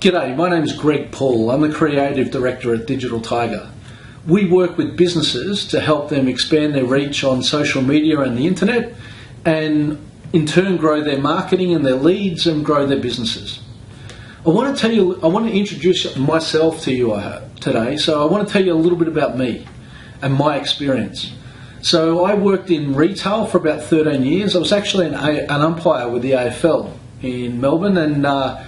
G'day, my name is Greg Paul. I'm the Creative Director at Digital Tiger. We work with businesses to help them expand their reach on social media and the internet and in turn grow their marketing and their leads and grow their businesses. I want to tell you, I want to introduce myself to you today. So I want to tell you a little bit about me and my experience. So I worked in retail for about 13 years. I was actually an, an umpire with the AFL in Melbourne and uh,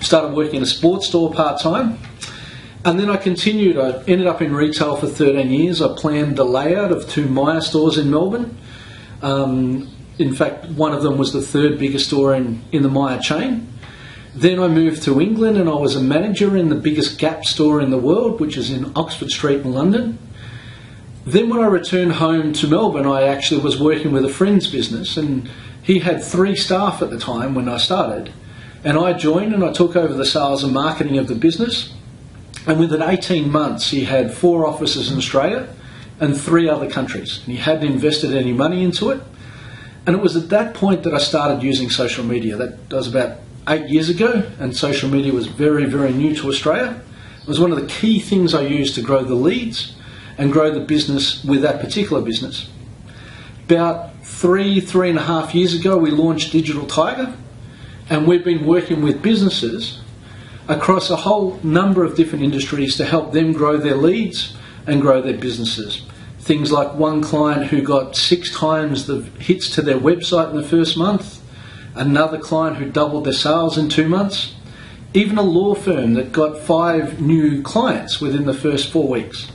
started working in a sports store part time. And then I continued. I ended up in retail for 13 years. I planned the layout of two Myer stores in Melbourne. Um, in fact, one of them was the third biggest store in, in the Myer chain. Then I moved to England and I was a manager in the biggest Gap store in the world, which is in Oxford Street in London. Then when I returned home to Melbourne, I actually was working with a friend's business and he had three staff at the time when I started. And I joined and I took over the sales and marketing of the business. And within 18 months, he had four offices in Australia and three other countries. And he hadn't invested any money into it. And it was at that point that I started using social media. That was about eight years ago, and social media was very, very new to Australia. It was one of the key things I used to grow the leads and grow the business with that particular business. About three, three and a half years ago, we launched Digital Tiger, and we've been working with businesses across a whole number of different industries to help them grow their leads and grow their businesses. Things like one client who got six times the hits to their website in the first month, another client who doubled their sales in two months, even a law firm that got five new clients within the first four weeks.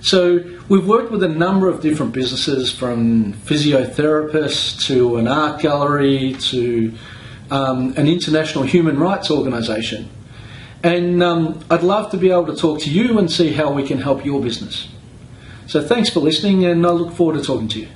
So we've worked with a number of different businesses from physiotherapists to an art gallery to um, an international human rights organisation. And um, I'd love to be able to talk to you and see how we can help your business. So thanks for listening, and I look forward to talking to you.